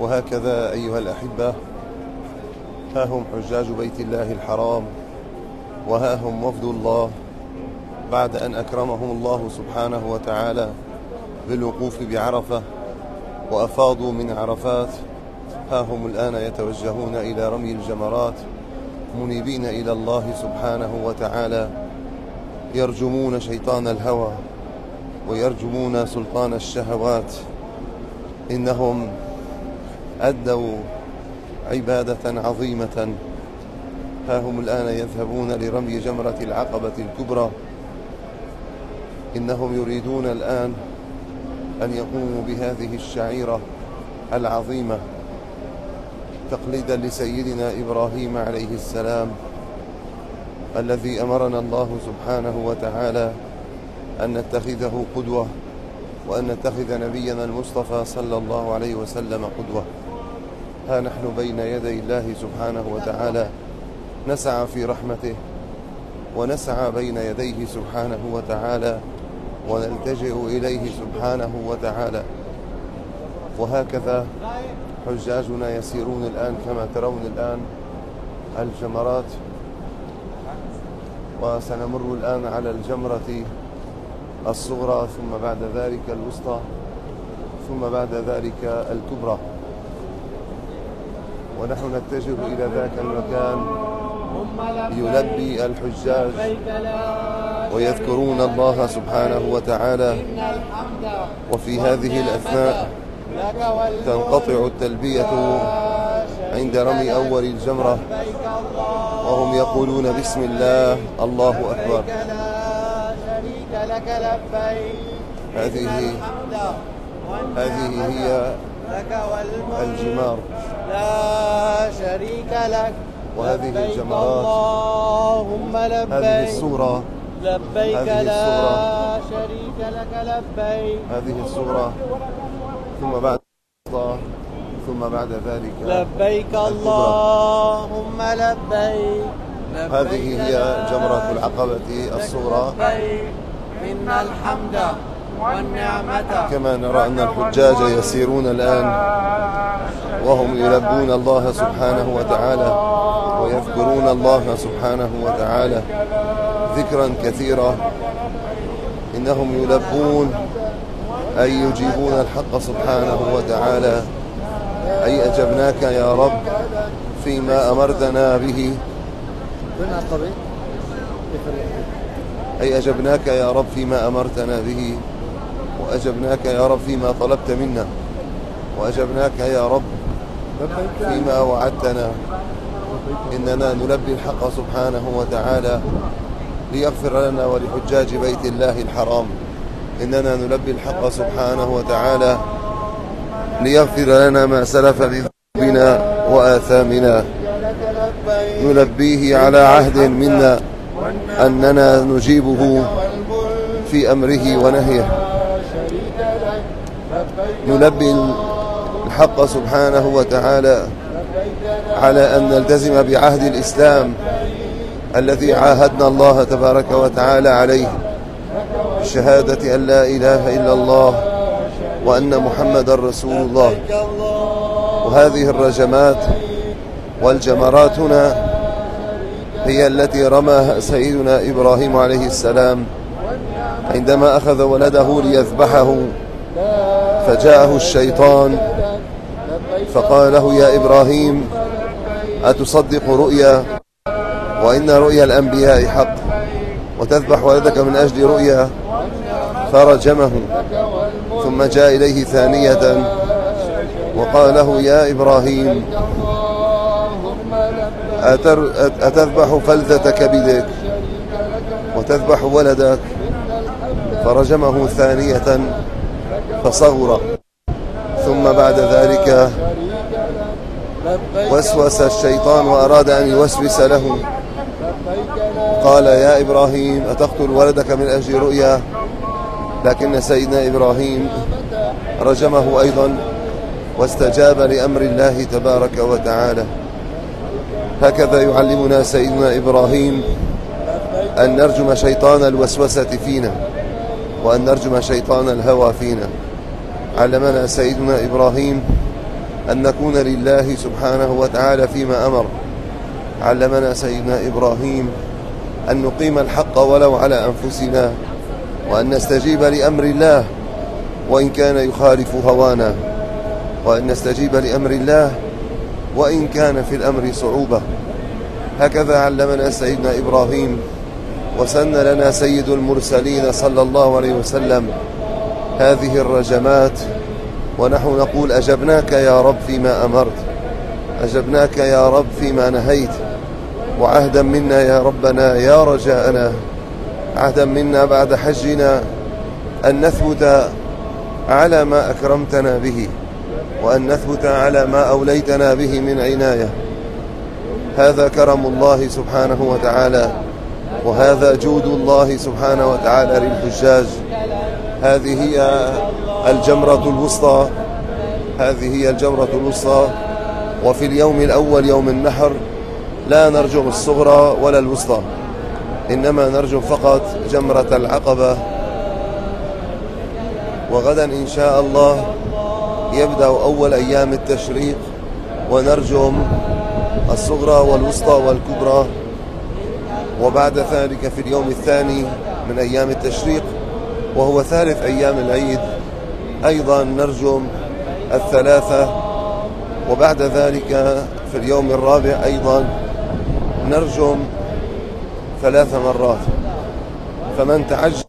وهكذا أيها الأحبة ها هم حجاج بيت الله الحرام وها هم وفد الله بعد أن أكرمهم الله سبحانه وتعالى بالوقوف بعرفة وأفاضوا من عرفات ها هم الآن يتوجهون إلى رمي الجمرات منيبين إلى الله سبحانه وتعالى يرجمون شيطان الهوى ويرجمون سلطان الشهوات إنهم أدوا عبادة عظيمة. ها هم الآن يذهبون لرمي جمرة العقبة الكبرى. إنهم يريدون الآن أن يقوموا بهذه الشعيرة العظيمة تقليدا لسيدنا إبراهيم عليه السلام الذي أمرنا الله سبحانه وتعالى أن نتخذه قدوة وأن نتخذ نبينا المصطفى صلى الله عليه وسلم قدوة. ها نحن بين يدي الله سبحانه وتعالى. نسعى في رحمته ونسعى بين يديه سبحانه وتعالى ونلتجئ إليه سبحانه وتعالى. وهكذا حجاجنا يسيرون الآن كما ترون الآن الجمرات وسنمر الآن على الجمرة الصغرى ثم بعد ذلك الوسطى ثم بعد ذلك الكبرى. ونحن نتجه إلى ذاك المكان يلبي الحجاج ويذكرون الله سبحانه وتعالى. وفي هذه الأثناء تنقطع التلبية عند رمي أول الجمرة وهم يقولون بسم الله الله أكبر. هذه هذه هي الجمار. لا شريك لك. وهذه الجمرات اللهم هذه لبيك الصورة لبيك هذه لا شريك لك لبيك. هذه الصورة. ثم بعد ثم بعد ذلك لبيك. اللهم لبيك. هذه لبيك هي جمرة العقبة لبيك إن الحمد والنعمة. كما نرى أن الحجاج يسيرون الآن وهم يلبون الله سبحانه وتعالى ويذكرون الله سبحانه وتعالى ذكرا كثيرا. إنهم يلبون أي يجيبون الحق سبحانه وتعالى. أي أجبناك يا رب فيما أمرتنا به. أي أجبناك يا رب فيما أمرتنا به. وأجبناك يا رب فيما طلبت منا. وأجبناك يا رب فيما وعدتنا. إننا نلبي الحق سبحانه وتعالى ليغفر لنا ولحجاج بيت الله الحرام. إننا نلبي الحق سبحانه وتعالى ليغفر لنا ما سلف من ذنوبنا وآثامنا. نلبيه على عهد منا أننا نجيبه في أمره ونهيه. نلبي الحق سبحانه وتعالى على أن نلتزم بعهد الإسلام الذي عاهدنا الله تبارك وتعالى عليه بشهادة أن لا إله إلا الله وأن محمد رسول الله. وهذه الرجمات والجمرات هنا هي التي رماها سيدنا إبراهيم عليه السلام عندما أخذ ولده ليذبحه. فجاءه الشيطان فقال له يا إبراهيم أتصدق رؤيا؟ وإن رؤيا الأنبياء حق وتذبح ولدك من أجل رؤيا؟ فرجمه ثم جاء إليه ثانية وقال له يا إبراهيم أتذبح فلذة كبدك وتذبح ولدك؟ فرجمه ثانية فصغر ثم بعد ذلك وسوس الشيطان وأراد أن يوسوس له قال يا إبراهيم أتقتل ولدك من أجل رؤيا؟ لكن سيدنا إبراهيم رجمه أيضا واستجاب لأمر الله تبارك وتعالى. هكذا يعلمنا سيدنا إبراهيم أن نرجم شيطان الوسوسة فينا وأن نرجم شيطان الهوى فينا. علمنا سيدنا إبراهيم أن نكون لله سبحانه وتعالى فيما أمر. علمنا سيدنا إبراهيم أن نقيم الحق ولو على أنفسنا وأن نستجيب لأمر الله وإن كان يخالف هوانا وأن نستجيب لأمر الله وإن كان في الأمر صعوبة. هكذا علمنا سيدنا إبراهيم وسن لنا سيد المرسلين صلى الله عليه وسلم هذه الرجمات ونحن نقول أجبناك يا رب فيما أمرت أجبناك يا رب فيما نهيت وعهدا منا يا ربنا يا رجاءنا عهدا منا بعد حجنا أن نثبت على ما أكرمتنا به وأن نثبت على ما أوليتنا به من عناية. هذا كرم الله سبحانه وتعالى وهذا جود الله سبحانه وتعالى للحجاج. هذه هي الجمرة الوسطى. هذه هي الجمرة الوسطى. وفي اليوم الأول يوم النحر لا نرجم الصغرى ولا الوسطى. إنما نرجم فقط جمرة العقبة. وغدا إن شاء الله يبدأ أول أيام التشريق ونرجم الصغرى والوسطى والكبرى. وبعد ذلك في اليوم الثاني من أيام التشريق وهو ثالث أيام العيد. أيضا نرجم الثلاثة وبعد ذلك في اليوم الرابع أيضا نرجم ثلاث مرات. فمن تعجل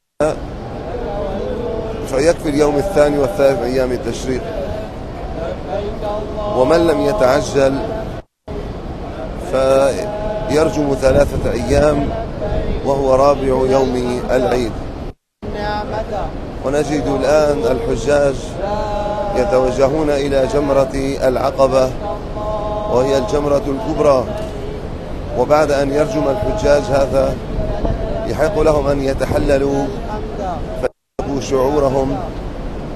فيكفي اليوم الثاني والثالث أيام التشريق. ومن لم يتعجل فيرجم ثلاثة أيام وهو رابع يوم العيد. ونجد الآن الحجاج يتوجهون إلى جمرة العقبة وهي الجمرة الكبرى. وبعد أن يرجم الحجاج هذا يحق لهم أن يتحللوا فيذهبوا شعورهم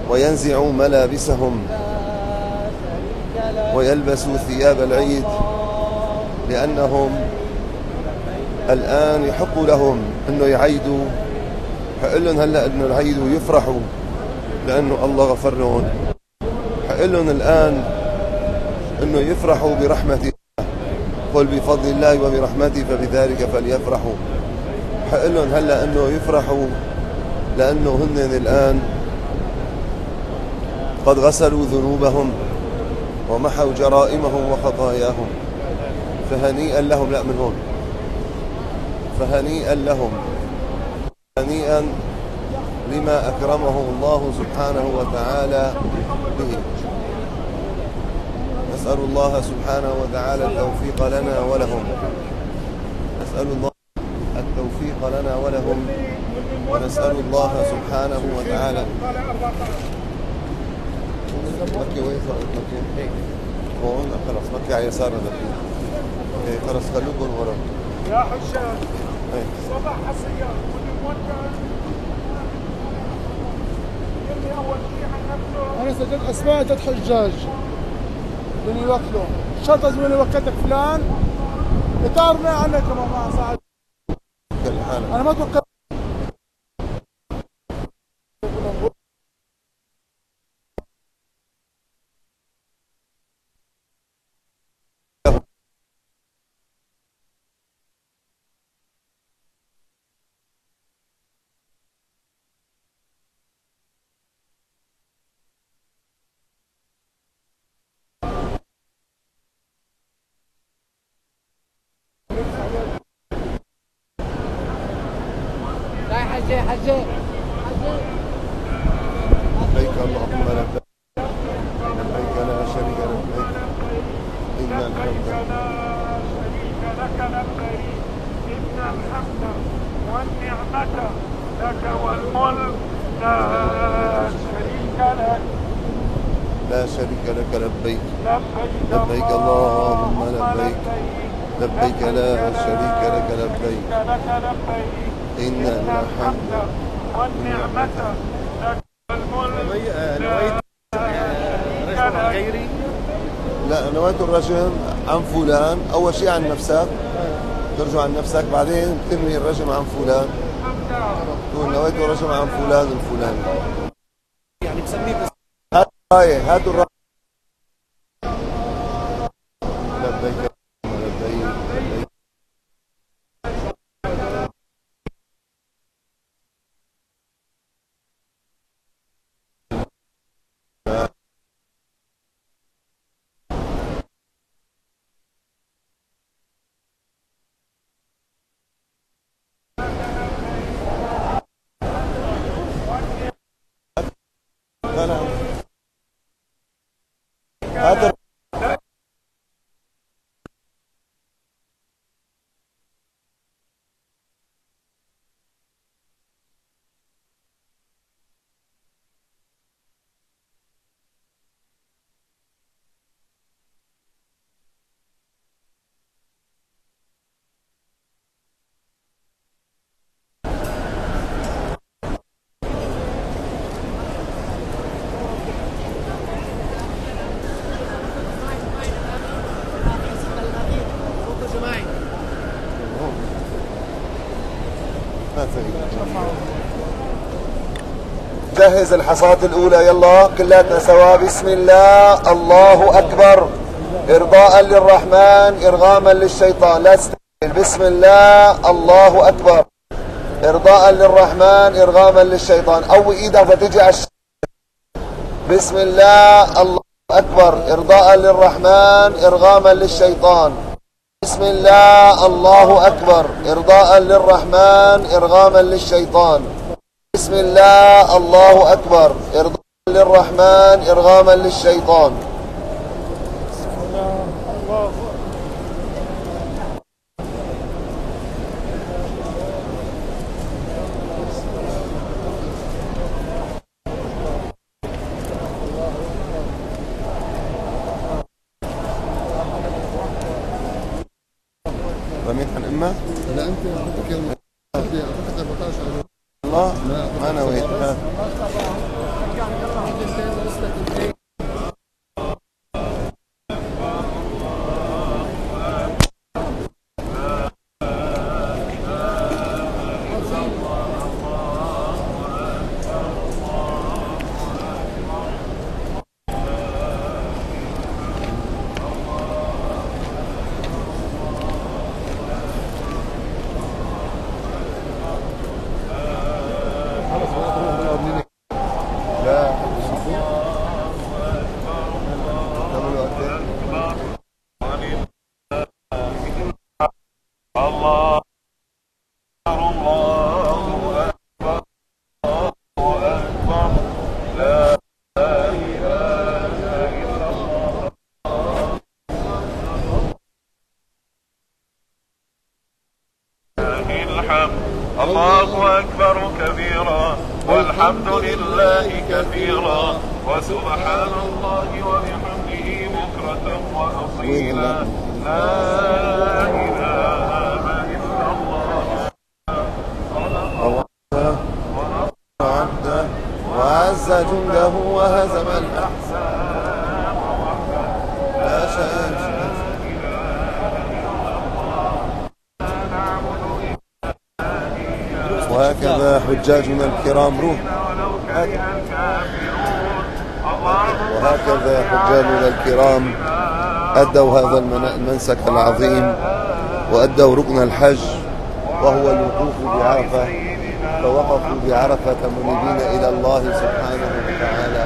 وينزعوا ملابسهم ويلبسوا ثياب العيد لأنهم الآن يحق لهم أنه يعيدوا حق لهم هلا أنه يعيدوا يفرحوا لأنه الله غفر لهم. حق لهم الآن أنه يفرحوا برحمة الله. قل بفضل الله وبرحمته فبذلك فليفرحوا. حق لهم هلا أنه يفرحوا لأنه هن الآن قد غسلوا ذنوبهم ومحوا جرائمهم وخطاياهم. فهنيئا لهم لا من هون. فهنيئا لهم. هنيئا لما أكرمه الله سبحانه وتعالى به. نسأل الله سبحانه وتعالى التوفيق لنا ولهم. نسأل الله التوفيق لنا ولهم. ونسأل الله سبحانه وتعالى. مكي وين مكي؟ هون خلاص. مكي على يسارنا أوكي خلاص خلوكم ورا. يا حجاج. إيه. صباح السيارة أنا سجلت أسماء ثلاث حجاج. من يوكلوا شرط زميلي وكلتك فلان. إطارنا عنك كمان مع سعد أنا ما توكلت لبيك اللهم لبيك لبيك لا شريك لبيك إن الحمد لا شريك لك. لبيك إن الحمد والنعمة لك والملك لا شريك لك لا شريك لك. لبيك. لبيك اللهم لبيك. لبيك لا شريك لك. لبيك. إن الحمد والنعمة لك والملك لا نويت الرجم عن فلان. أول شيء عن نفسك. ترجع عن نفسك. بعدين تنوي الرجم عن فلان. تقول نويت الرجم عن فلان الفلاني. يعني بسميه بس هات الراية هاتوا لا لا. جهز الحصاة الأولى يلا كلاتنا سوا. بسم الله. الله أكبر. إرضاء للرحمن إرغاما للشيطان. لا تستعجل. بسم الله. الله أكبر. إرضاء للرحمن إرغاما للشيطان. أو إيدك فتجي على بسم الله. الله أكبر. إرضاء للرحمن إرغاما للشيطان. بسم الله. الله أكبر. إرضاء للرحمن إرغاما للشيطان. بسم الله الله أكبر. إرضاء للرحمن إرغاما للشيطان. عن أمه لا يوم اعطيتك 14 الله. ما نويت هات. لا كم الوقت؟ الله الله أكبر الله أكبر لا إله إلا الله لله الحمد الله أكبر كبيرا والحمد لله كثيرا وسبحان الله وبحمده بكرة وأصيلا لا إله إلا الله الله عبده وعز جنده وهزم الأحزاب. لا وهكذا حجاجنا الكرام روح. وهكذا حجاجنا الكرام أدوا هذا المن- المنسك العظيم وأدوا ركن الحج وهو الوقوف بعرفة. فوقفوا بعرفة منيبين إلى الله سبحانه وتعالى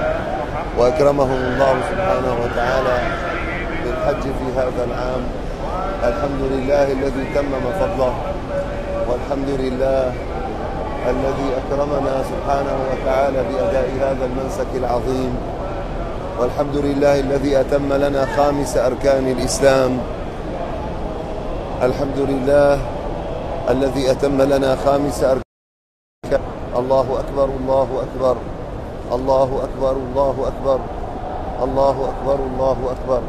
وأكرمهم الله سبحانه وتعالى بالحج في هذا العام. الحمد لله الذي تمم فضله والحمد لله الذي أكرمنا سبحانه وتعالى بأداء هذا المنسك العظيم. والحمد لله الذي أتم لنا خامس أركان الإسلام. الحمد لله الذي أتم لنا خامس أركان الله أكبر الله أكبر. الله أكبر الله أكبر. الله أكبر الله أكبر.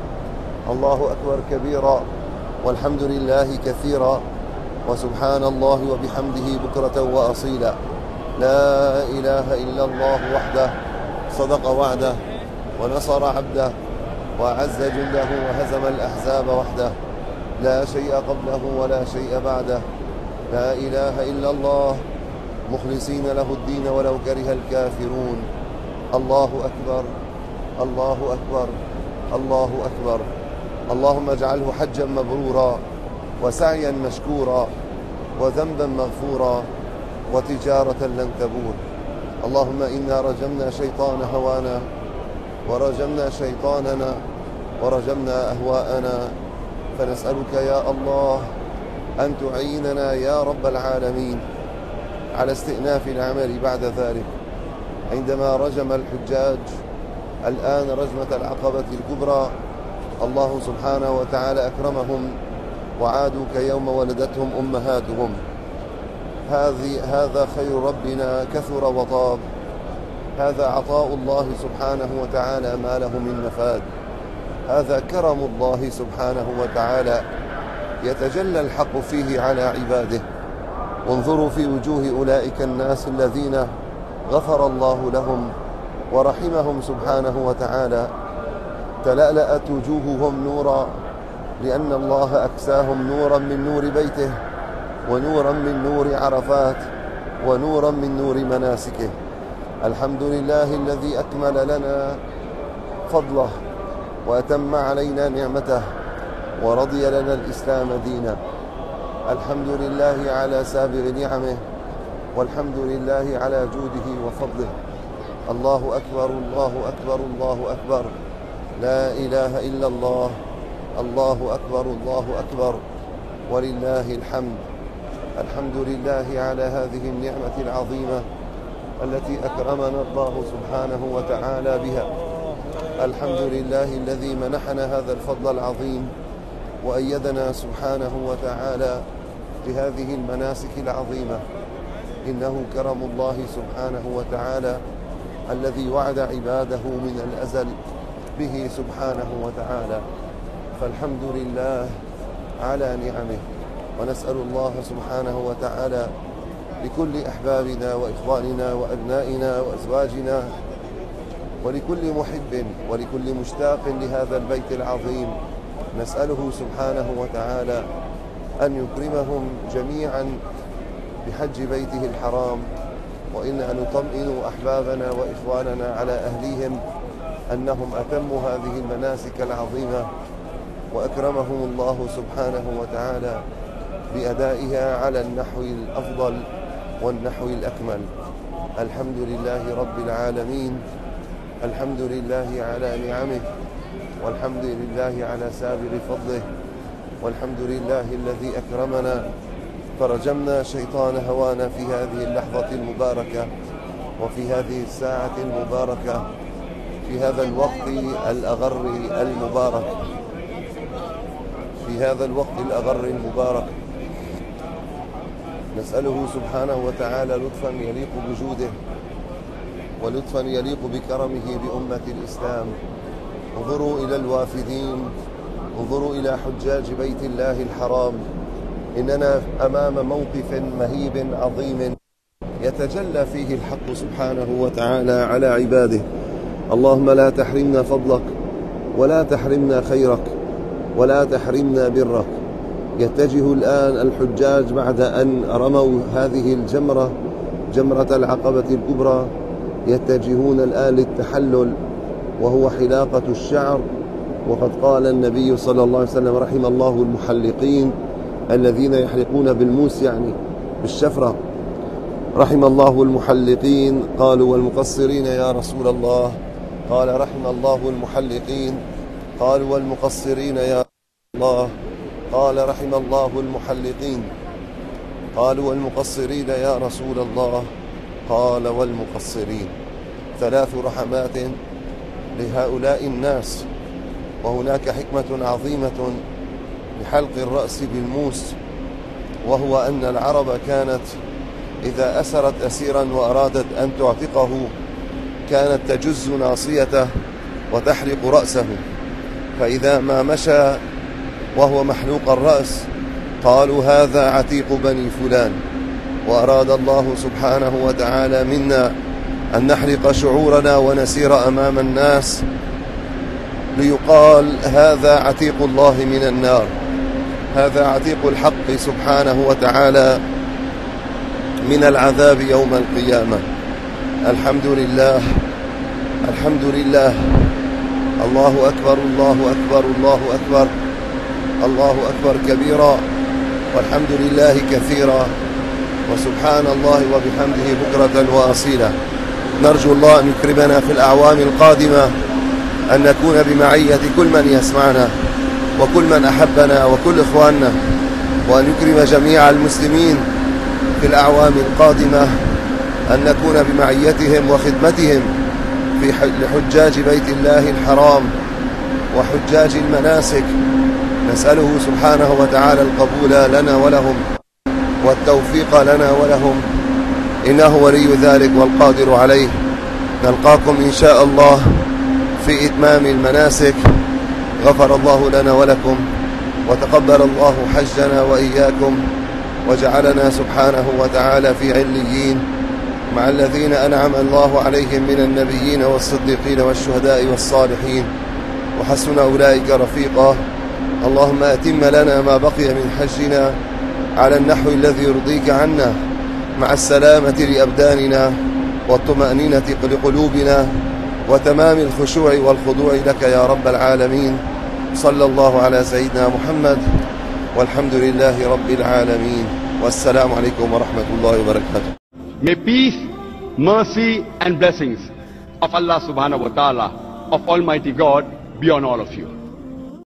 الله أكبر كبيرا. والحمد لله كثيرا. وسبحان الله وبحمده بكرة وأصيلا. لا إله إلا الله وحده. صدق وعده. ونصر عبده. وأعز جنده وهزم الأحزاب وحده. لا شيء قبله ولا شيء بعده. لا إله إلا الله. مخلصين له الدين ولو كره الكافرون. الله أكبر. الله أكبر. الله أكبر. اللهم اجعله حجا مبرورا وسعيا مشكورا وذنبا مغفورا وتجارة لن تبور. اللهم إنا رجمنا شيطان هوانا ورجمنا شيطاننا ورجمنا أهواءنا. فنسألك يا الله أن تعيننا يا رب العالمين. على استئناف العمل بعد ذلك. عندما رجم الحجاج الآن رجمة العقبة الكبرى الله سبحانه وتعالى أكرمهم وعادوا كيوم ولدتهم أمهاتهم. هذه هذا خير ربنا كثر وطاب. هذا عطاء الله سبحانه وتعالى ما له من نفاد. هذا كرم الله سبحانه وتعالى. يتجلى الحق فيه على عباده. وانظروا في وجوه أولئك الناس الذين غفر الله لهم ورحمهم سبحانه وتعالى تلألأت وجوههم نورا لأن الله أكساهم نورا من نور بيته ونورا من نور عرفات ونورا من نور مناسكه. الحمد لله الذي أكمل لنا فضله وأتم علينا نعمته ورضي لنا الإسلام دينا. الحمد لله على سابغ نعمه والحمد لله على جوده وفضله. الله أكبر الله أكبر الله أكبر. لا إله إلا الله. الله أكبر الله أكبر. ولله الحمد. الحمد لله على هذه النعمة العظيمة التي أكرمنا الله سبحانه وتعالى بها. الحمد لله الذي منحنا هذا الفضل العظيم. وأيدنا سبحانه وتعالى بهذه المناسك العظيمة. إنه كرم الله سبحانه وتعالى الذي وعد عباده من الأزل به سبحانه وتعالى. فالحمد لله على نعمه. ونسأل الله سبحانه وتعالى لكل أحبابنا وإخواننا وأبنائنا وأزواجنا ولكل محب ولكل مشتاق لهذا البيت العظيم. نسأله سبحانه وتعالى أن يكرمهم جميعا بحج بيته الحرام وإنا نطمئن أحبابنا وإخواننا على أهليهم أنهم أتموا هذه المناسك العظيمة وأكرمهم الله سبحانه وتعالى بأدائها على النحو الأفضل والنحو الأكمل. الحمد لله رب العالمين الحمد لله على نعمه. والحمد لله على سابر فضله والحمد لله الذي أكرمنا. فرجمنا شيطان هوانا في هذه اللحظة المباركة وفي هذه الساعة المباركة في هذا الوقت الأغر المبارك. في هذا الوقت الأغر المبارك. نسأله سبحانه وتعالى لطفا يليق بجوده ولطفا يليق بكرمه بأمة الإسلام. انظروا إلى الوافدين انظروا إلى حجاج بيت الله الحرام. إننا أمام موقف مهيب عظيم يتجلى فيه الحق سبحانه وتعالى على عباده. اللهم لا تحرمنا فضلك ولا تحرمنا خيرك ولا تحرمنا برك. يتجه الآن الحجاج بعد أن رموا هذه الجمرة جمرة العقبة الكبرى. يتجهون الآن للتحلل. وهو حلاقة الشعر. وقد قال النبي صلى الله عليه وسلم رحم الله المحلقين الذين يحلقون بالموس يعني بالشفرة. رحم الله المحلقين. قالوا والمقصرين يا رسول الله. قال رحم الله المحلقين. قالوا والمقصرين يا الله. قال رحم الله المحلقين. قالوا والمقصرين يا رسول الله. قال والمقصرين. ثلاث رحمات لهؤلاء الناس. وهناك حكمة عظيمة لحلق الرأس بالموس وهو أن العرب كانت إذا أسرت أسيرا وأرادت أن تعتقه كانت تجز ناصيته وتحرق رأسه. فإذا ما مشى وهو محلوق الرأس قالوا هذا عتيق بني فلان. وأراد الله سبحانه وتعالى منا أن نحرق شعورنا ونسير أمام الناس ليقال هذا عتيق الله من النار. هذا عتيق الحق سبحانه وتعالى من العذاب يوم القيامة. الحمد لله الحمد لله. الله أكبر الله أكبر الله أكبر الله أكبر كبيرا. والحمد لله كثيرا. وسبحان الله وبحمده بكرة وأصيلا. نرجو الله أن يكرمنا في الأعوام القادمة أن نكون بمعية كل من يسمعنا وكل من أحبنا وكل إخواننا وأن يكرم جميع المسلمين في الأعوام القادمة أن نكون بمعيتهم وخدمتهم في لحجاج بيت الله الحرام وحجاج المناسك. نسأله سبحانه وتعالى القبول لنا ولهم والتوفيق لنا ولهم. إنه ولي ذلك والقادر عليه. نلقاكم إن شاء الله في إتمام المناسك. غفر الله لنا ولكم وتقبل الله حجنا وإياكم وجعلنا سبحانه وتعالى في عليين. مع الذين أنعم الله عليهم من النبيين والصديقين والشهداء والصالحين. وحسن أولئك رفيقا. اللهم أتم لنا ما بقي من حجنا على النحو الذي يرضيك عنا. مع السلامة لأبداننا والطمأنينة لقلوبنا وتمام الخشوع والخضوع لك يا رب العالمين. صلى الله على سيدنا محمد والحمد لله رب العالمين. والسلام عليكم ورحمة الله وبركاته. May peace, mercy and blessings of Allah subhanahu wa ta'ala, of Almighty God be on all of you.